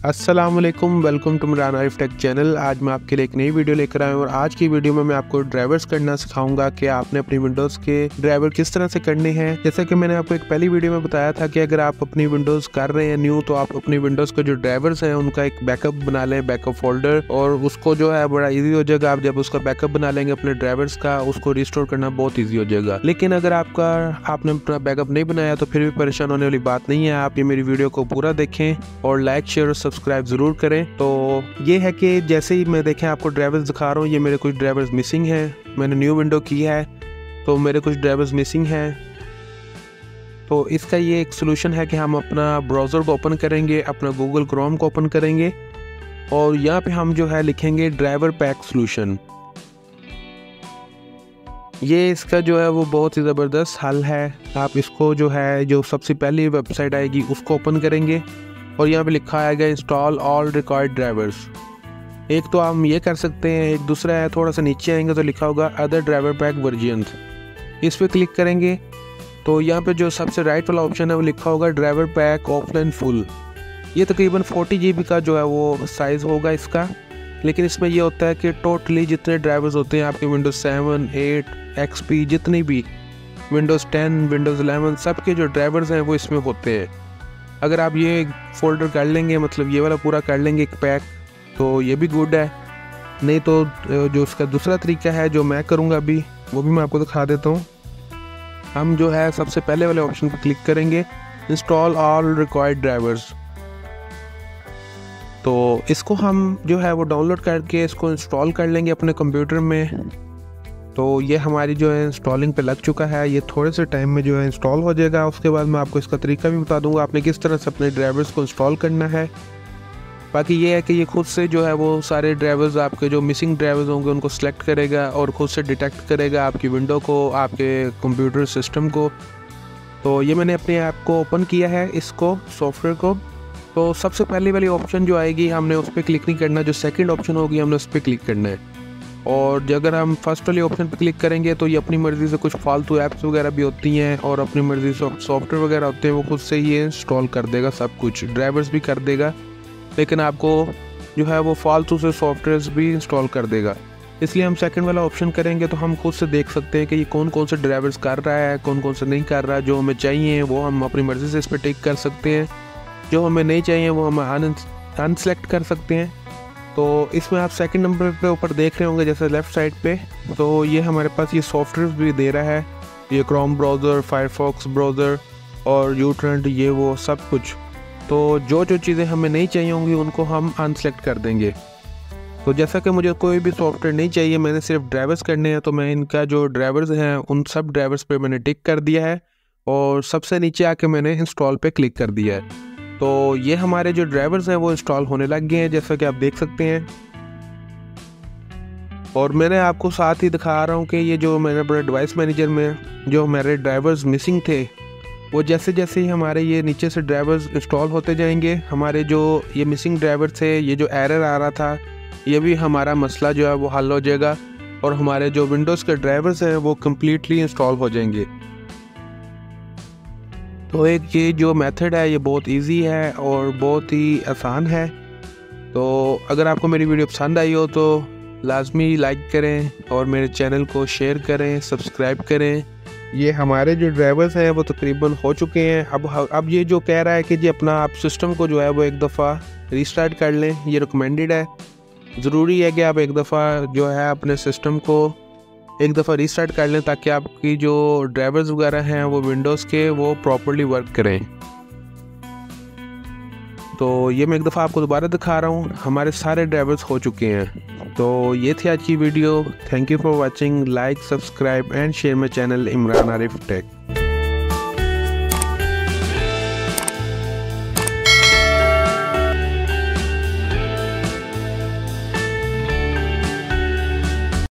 अस्सलाम वालेकुम welcome to Miran Arif tech channel आज मैं आपके लिए एक नई वीडियो लेकर आया हूँ और आज की वीडियो में मैं आपको ड्राइवर्स करना सिखाऊँगा कि आपने अपनी विंडोज़ के ड्राइवर किस तरह से करने हैं। जैसा कि मैंने आपको एक पहली वीडियो में बताया था कि अगर आप अपनी विंडोज़ कर रहे हैं न्यू तो आप अपनी विंडोज़ के जो ड्राइवर्स हैं, उनका एक बैकअप बना लें बैकअप फोल्डर और उसको जो है बड़ा ईजी हो जाएगा। आप जब उसका बैकअप बना लेंगे अपने ड्राइवर्स का, उसको रिस्टोर करना बहुत ईजी हो जाएगा। लेकिन अगर आपका, आपने अपना बैकअप नहीं बनाया तो फिर भी परेशान होने वाली बात नहीं है। आप ये मेरी वीडियो को पूरा देखें और लाइक शेयर और सब्सक्राइब ज़रूर करें। तो ये है कि जैसे ही मैं देखें आपको ड्राइवर्स दिखा रहा हूँ, ये मेरे कुछ ड्राइवर्स मिसिंग हैं। मैंने न्यू विंडो की है तो मेरे कुछ ड्राइवर्स मिसिंग हैं। तो इसका ये एक सोल्यूशन है कि हम अपना ब्राउज़र को ओपन करेंगे, अपना गूगल क्रोम को ओपन करेंगे, और यहाँ पे हम जो है लिखेंगे ड्राइवर पैक सोल्यूशन ये इसका जो है वो बहुत ही ज़बरदस्त हल है। आप इसको जो है, जो सबसे पहली वेबसाइट आएगी, उसको ओपन करेंगे। और यहाँ पे लिखा आएगा इंस्टॉल ऑल रिकॉर्ड ड्राइवर्स एक तो हम ये कर सकते हैं, एक दूसरा है, थोड़ा सा नीचे आएँगे तो लिखा होगा अदर ड्राइवर पैक वर्जन इस पर क्लिक करेंगे तो यहाँ पे जो सबसे राइट वाला ऑप्शन है, वो लिखा होगा ड्राइवर पैक ऑफलाइन फुल ये तकरीबन फोर्टी जी का जो है, वो साइज़ होगा इसका। लेकिन इसमें ये होता है कि टोटली जितने ड्राइवर्स होते हैं, आपके विंडोज़ सेवन एट एक्स जितनी भी विंडोज़ टेन विंडोज़ एलेवन सब के जो ड्राइवर्स हैं, वो इसमें होते हैं। अगर आप ये फोल्डर कर लेंगे मतलब ये वाला पूरा कर लेंगे एक पैक तो ये भी गुड है। नहीं तो जो उसका दूसरा तरीका है, जो मैं करूँगा अभी, वो भी मैं आपको दिखा देता हूँ। हम जो है, सबसे पहले वाले ऑप्शन पर क्लिक करेंगे इंस्टॉल ऑल रिक्वायर्ड ड्राइवर्स तो इसको हम जो है, वो डाउनलोड करके इसको इंस्टॉल कर लेंगे अपने कंप्यूटर में। तो ये हमारी जो है इंस्टॉलिंग पे लग चुका है। ये थोड़े से टाइम में जो है इंस्टॉल हो जाएगा। उसके बाद मैं आपको इसका तरीका भी बता दूँगा, आपने किस तरह से अपने ड्राइवर्स को इंस्टॉल करना है। बाकी ये है कि ये खुद से जो है वो सारे ड्राइवर्स आपके जो मिसिंग ड्राइवर्स होंगे, उनको सेलेक्ट करेगा और ख़ुद से डिटेक्ट करेगा आपकी विंडो को, आपके कंप्यूटर सिस्टम को। तो ये मैंने अपने ऐप को ओपन किया है इसको सॉफ्टवेयर को। तो सबसे पहली वाली ऑप्शन जो आएगी, हमने उस पर क्लिक नहीं करना। जो सेकंड ऑप्शन होगी, हमने उस पर क्लिक करना है। और अगर हम फ़र्स्ट वाले ऑप्शन पर क्लिक करेंगे तो ये अपनी मर्ज़ी से कुछ फालतू ऐप्स वगैरह भी होती हैं और अपनी मर्ज़ी से सॉफ्टवेयर वगैरह होते हैं, वो खुद से ही इंस्टॉल कर देगा सब कुछ। ड्राइवर्स भी कर देगा, लेकिन आपको जो है वो फालतू से सॉफ्टवेयर भी इंस्टॉल कर देगा। इसलिए हम सेकंड वाला ऑप्शन करेंगे तो हम खुद से देख सकते हैं कि ये कौन कौन से ड्राइवर्स कर रहा है कौन कौन से नहीं कर रहा, जो हमें चाहिए, वो हम अपनी मर्ज़ी से इस पर टिक कर सकते हैं। जो हमें नहीं चाहिए, वो हम अनसेलेक्ट कर सकते हैं। तो इसमें आप सेकंड नंबर पे ऊपर देख रहे होंगे जैसे लेफ़्ट साइड पे। तो ये हमारे पास ये सॉफ्टवेयर भी दे रहा है। ये क्रोम ब्राउज़र फायरफॉक्स ब्राउज़र और यू ट्रेंड ये वो सब कुछ। तो जो जो चीज़ें हमें नहीं चाहिए होंगी, उनको हम अनसेलेक्ट कर देंगे। तो जैसा कि मुझे कोई भी सॉफ्टवेयर नहीं चाहिए, मैंने सिर्फ़ ड्राइवर्स करने हैं तो मैं इनका जो ड्राइवर्स हैं, उन सब ड्राइवर्स पे मैंने टिक कर दिया है। और सबसे नीचे आके मैंने इंस्टॉल पे क्लिक कर दिया है। तो ये हमारे जो ड्राइवर्स हैं, वो इंस्टॉल होने लग गए हैं, जैसा कि आप देख सकते हैं। और मैंने आपको साथ ही दिखा रहा हूँ कि ये जो मैंने अपने डिवाइस मैनेजर में, जो हमारे ड्राइवर्स मिसिंग थे, वो जैसे जैसे ही हमारे ये नीचे से ड्राइवर्स इंस्टॉल होते जाएँगे, हमारे जो ये मिसिंग ड्राइवर थे ये जो एरर आ रहा था, ये भी हमारा मसला जो है, वो हल हो जाएगा, और हमारे जो विंडोज़ के ड्राइवर्स हैं, वो कम्प्लीटली इंस्टॉल हो जाएँगे। तो एक ये जो मेथड है, ये बहुत इजी है और बहुत ही आसान है। तो अगर आपको मेरी वीडियो पसंद आई हो तो लाजमी लाइक करें और मेरे चैनल को शेयर करें सब्सक्राइब करें। ये हमारे जो ड्राइवर्स हैं, वो तकरीबन हो चुके हैं। अब अब ये जो कह रहा है कि जी अपना आप सिस्टम को जो है वो एक दफ़ा रीस्टार्ट कर लें, ये रिकमेंडेड है। ज़रूरी है कि आप एक दफ़ा जो है अपने सिस्टम को एक दफ़ा रीस्टार्ट कर लें ताकि आपकी जो ड्राइवर्स वगैरह हैं, वो विंडोज़ के, वो प्रॉपरली वर्क करें। तो ये मैं एक दफ़ा आपको दोबारा दिखा रहा हूँ। हमारे सारे ड्राइवर्स हो चुके हैं। तो ये थी आज की video thank you for watching like subscribe and share my channel Imran Arif tech